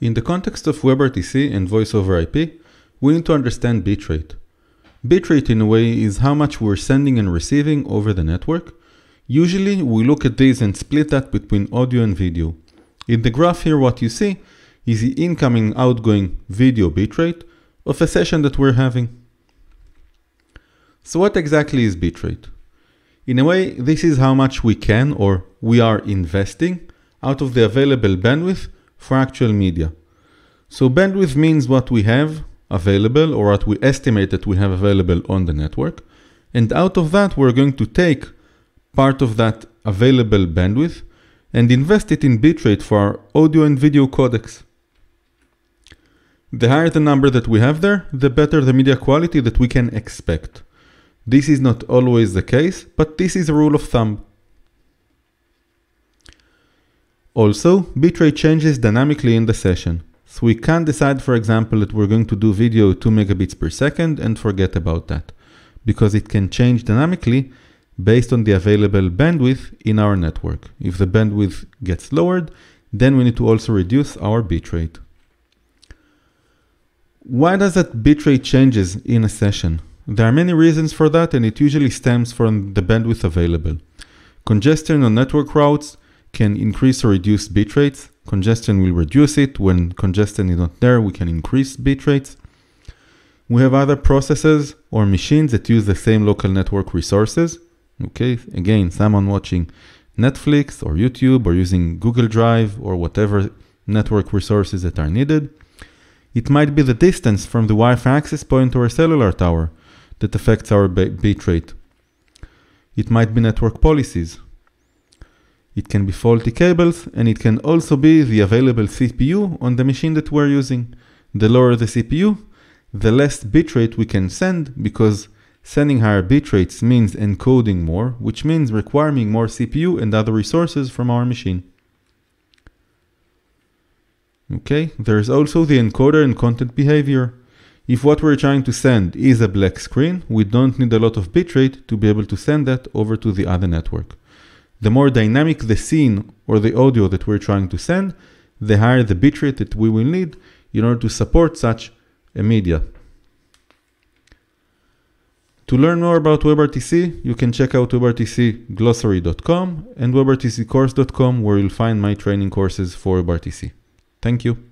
In the context of WebRTC and Voice over IP, we need to understand bitrate. Bitrate in a way is how much we're sending and receiving over the network. Usually we look at these and split that between audio and video. In the graph here what you see is the incoming outgoing video bitrate of a session that we're having. So what exactly is bitrate? In a way, this is how much we can or we are investing out of the available bandwidth for actual media. So bandwidth means what we have available or what we estimate that we have available on the network. And out of that, we're going to take part of that available bandwidth and invest it in bitrate for our audio and video codecs. The higher the number that we have there, the better the media quality that we can expect. This is not always the case, but this is a rule of thumb. Also, bitrate changes dynamically in the session. So we can't decide, for example, that we're going to do video 2 megabits per second and forget about that, because it can change dynamically based on the available bandwidth in our network. If the bandwidth gets lowered, then we need to also reduce our bitrate. Why does that bitrate changes in a session? There are many reasons for that and it usually stems from the bandwidth available. Congestion on network routes can increase or reduce bit rates. Congestion will reduce it. When congestion is not there, we can increase bit rates. We have other processes or machines that use the same local network resources. Okay, again, someone watching Netflix or YouTube or using Google Drive or whatever network resources that are needed. It might be the distance from the Wi-Fi access point or a cellular tower that affects our bit rate. It might be network policies. It can be faulty cables, and it can also be the available CPU on the machine that we're using. The lower the CPU, the less bitrate we can send because sending higher bitrates means encoding more, which means requiring more CPU and other resources from our machine. Okay, there's also the encoder and content behavior. If what we're trying to send is a black screen, we don't need a lot of bitrate to be able to send that over to the other network. The more dynamic the scene or the audio that we're trying to send, the higher the bitrate that we will need in order to support such a media. To learn more about WebRTC, you can check out webrtcglossary.com and webrtccourse.com where you'll find my training courses for WebRTC. Thank you.